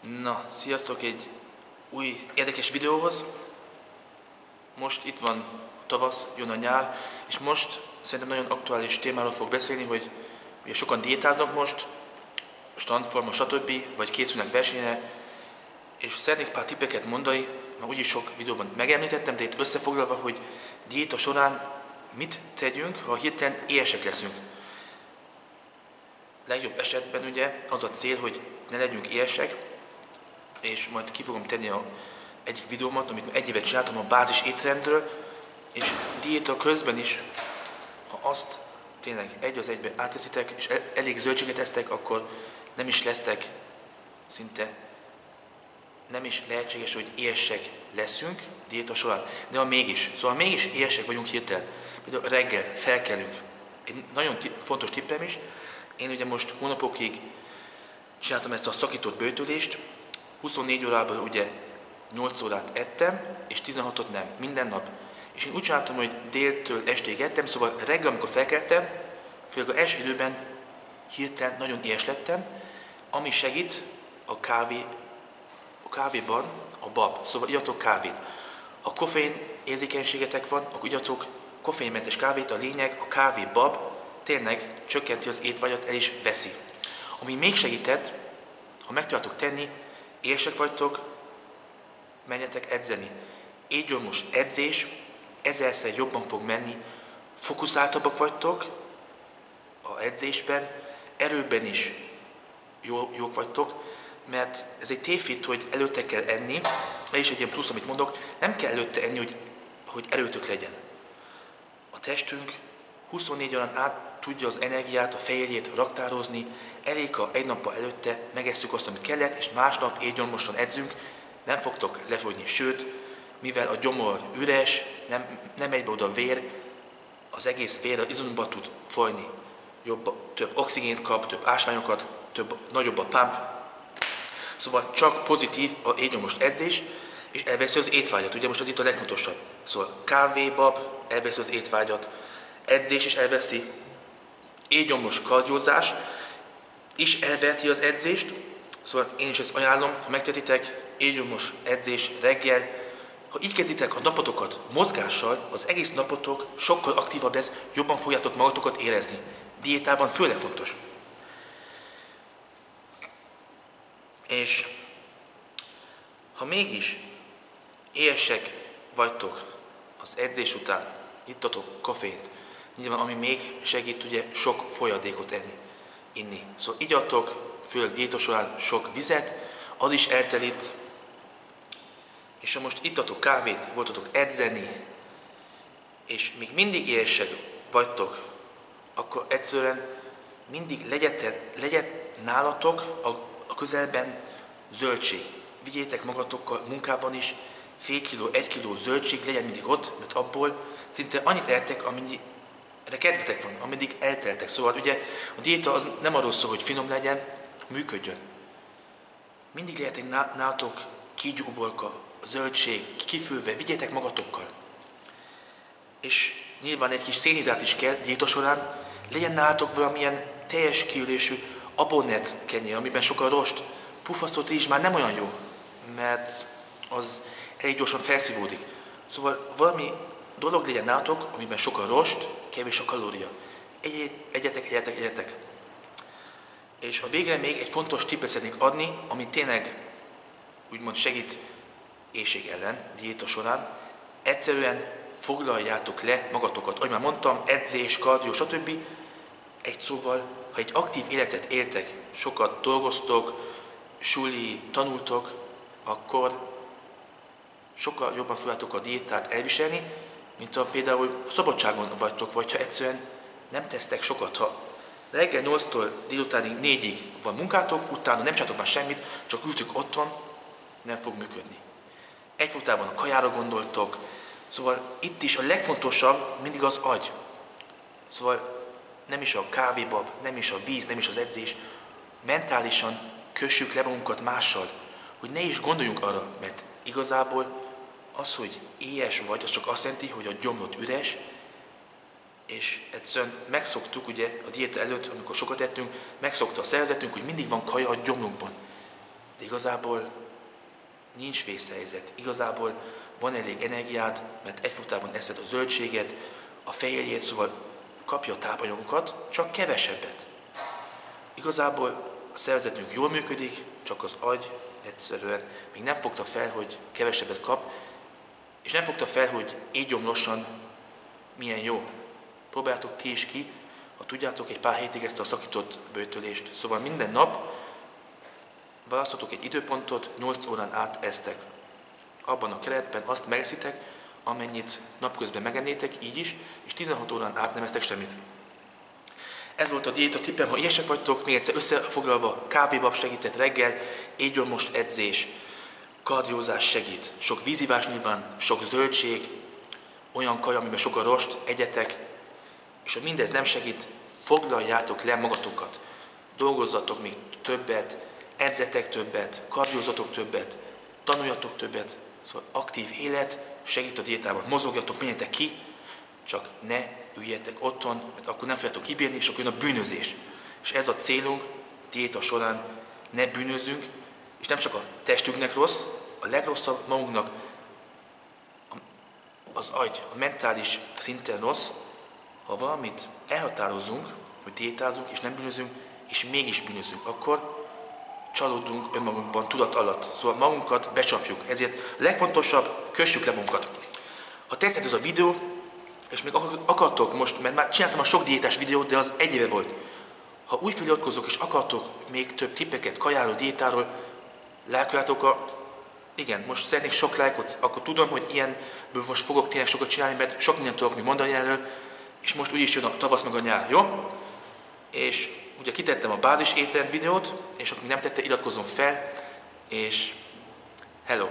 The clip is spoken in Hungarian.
Na, sziasztok egy új érdekes videóhoz. Most itt van a tavasz, jön a nyár, és most szerintem nagyon aktuális témáról fog beszélni, hogy ugye sokan diétáznak most, standforma, stb., vagy készülnek versenyre, és szeretnék pár tippeket mondani, mert úgyis sok videóban megemlítettem, de itt összefoglalva, hogy diéta során mit tegyünk, ha hirtelen éhesek leszünk. Legjobb esetben ugye az a cél, hogy ne legyünk éhesek, és majd ki fogom tenni a egyik videómat, amit egy évet csináltam a bázis étrendről, és diéta közben is, ha azt tényleg egy az egybe áteszitek, és elég zöldséget esztek, akkor nem is lesztek szinte nem is lehetséges, hogy éhesek leszünk diéta során, de ha mégis, szóval mégis éhesek vagyunk hirtelen, például reggel felkelünk, egy nagyon fontos tippem is, én ugye most hónapokig csináltam ezt a szakított bőtülést, 24 órában ugye 8 órát ettem, és 16-ot nem, minden nap. És én úgy csináltam, hogy déltől estéig ettem, szóval reggel, amikor felkeltem, főleg az első időben hirtelen nagyon éhes lettem, ami segít a kávé, a kávéban a bab, szóval igyatok kávét. Ha koffein érzékenységetek van, akkor igyatok koffeinmentes kávét, a lényeg, a kávé bab tényleg csökkenti az étvágyat, el is veszi. Ami még segített, ha meg tudjátok tenni, éhesek vagytok, menjetek edzeni. Így jön most edzés, ezerszer jobban fog menni, fokuszáltabbak vagytok a edzésben, erőben is jó, jók vagytok, mert ez egy tévhit, hogy előtte kell enni, is egy ilyen plusz, amit mondok, nem kell előtte enni, hogy, hogy erőtök legyen. A testünk 24 órán át tudja az energiát, a fehérjét raktározni, elég, ha egy nappal előtte megesszük azt, amit kellett, és másnap éjgyomrosan edzünk, nem fogtok lefogyni, sőt, mivel a gyomor üres, nem, nem megy be oda vér, az egész vér az izomba tud folyni. Jobb, több oxigént kap, több ásványokat, több, nagyobb a pump. Szóval csak pozitív a éjgyomos edzés, és elveszi az étvágyat. Ugye most az itt a legfontosabb. Szóval kávébab elveszi az étvágyat, edzés is elveszi, éjgyomos kardiózás is elveheti az edzést, szóval én is ezt ajánlom, ha megtetitek, éjgyomos edzés reggel, ha így kezditek a napotokat mozgással, az egész napotok sokkal aktívabb lesz, jobban fogjátok magatokat érezni. Diétában főleg fontos. És ha mégis éhesek vagytok az edzés után, ittatok kofént, nyilván ami még segít ugye sok folyadékot enni, inni. Szóval igyatok, főleg diétosorán sok vizet, az is eltelít, és ha most ittatok kávét, voltatok edzeni, és még mindig éhesek vagytok, akkor egyszerűen mindig legyetek, legyen nálatok a, a közelben zöldség. Vigyétek magatokkal munkában is, fél kiló, egy kiló zöldség legyen mindig ott, mert abból szinte annyit ehettek, amennyi erre kedvetek van, ameddig elteltek. Szóval ugye a diéta az nem arról szól, hogy finom legyen, működjön. Mindig legyetek nálatok kígyóborka, zöldség, kifőve, vigyétek magatokkal. És nyilván egy kis szénhidrát is kell diéta során, legyen nálatok valamilyen teljes kiülésű abonet kenyér, amiben sok a rost, pufasztott is már nem olyan jó, mert az elég gyorsan felszívódik. Szóval valami dolog legyen nálatok, amiben sok a rost, kevés a kalória. Egy, egyetek, egyetek, egyetek. És a végre még egy fontos tippet szeretnék adni, ami tényleg úgymond segít éjség ellen, diéta során. Egyszerűen foglaljátok le magatokat. Ahogy már mondtam, edzés, kardió, stb. Egy szóval, ha egy aktív életet éltek, sokat dolgoztok, suli, tanultok, akkor sokkal jobban fogjátok a diétát elviselni, mint ha például szabadságon vagytok, vagy ha egyszerűen nem tesztek sokat, ha reggel 8-tól délutánig 4-ig van munkátok, utána nem csináltok már semmit, csak ültök otthon, nem fog működni. Egyfolytában a kajára gondoltok, szóval itt is a legfontosabb mindig az agy. Szóval nem is a kávébab, nem is a víz, nem is az edzés, mentálisan kössük le magunkat mással, hogy ne is gondoljunk arra, mert igazából az, hogy éhes vagy, az csak azt jelenti, hogy a gyomrod üres, és egyszerűen megszoktuk ugye a diéta előtt, amikor sokat ettünk, megszokta a szervezetünk, hogy mindig van kaja a gyomrunkban. De igazából nincs vészhelyzet. Igazából van elég energiád, mert egyfolytában eszed a zöldséget, a fehérjét, szóval kapja a tápanyagokat, csak kevesebbet. Igazából a szervezetünk jól működik, csak az agy egyszerűen még nem fogta fel, hogy kevesebbet kap, és nem fogta fel, hogy így gyomlosan milyen jó. Próbáltok ti is ki, ha tudjátok, egy pár hétig ezt a szakított bőtölést. Szóval minden nap választotok egy időpontot, 8 órán át eztek. Abban a keretben azt megeszitek, amennyit napközben megennétek, így is, és 16 órán át nem eztek semmit. Ez volt a diéta tippem, ha ilyesek vagytok, még egyszer összefoglalva, kávébab segített reggel, most edzés, kardiózás segít, sok vízivás nyilván, sok zöldség, olyan kaj, amiben sok a rost, egyetek, és ha mindez nem segít, foglaljátok le magatokat, dolgozzatok még többet, edzetek többet, kardiózatok többet, tanuljatok többet, szóval aktív élet, segít a diétában, mozogjatok, menjetek ki, csak ne üljetek otthon, mert akkor nem fogjátok kibírni, és akkor jön a bűnözés. És ez a célunk diéta során, ne bűnözünk, és nem csak a testünknek rossz, a legrosszabb magunknak az agy, a mentális szinten rossz, ha valamit elhatározunk, hogy diétázunk és nem bűnözünk, és mégis bűnözünk, akkor csalódunk önmagunkban tudat alatt. Szóval magunkat becsapjuk. Ezért legfontosabb, kössük le magunkat. Ha tetszett ez a videó, és még akartok most, mert már csináltam a sok diétás videót, de az egy éve volt. Ha új feliratkozók és akartok még több tippeket kajáról, diétáról, lájkoljátok a... Igen, most szeretnék sok lájkot, akkor tudom, hogy ilyenből most fogok tényleg sokat csinálni, mert sok mindent tudok még mondani erről, és most úgyis jön a tavasz meg a nyár, jó? És ugye kitettem a bázis étrend videót, és aki nem tette, iratkozzon fel, és hello!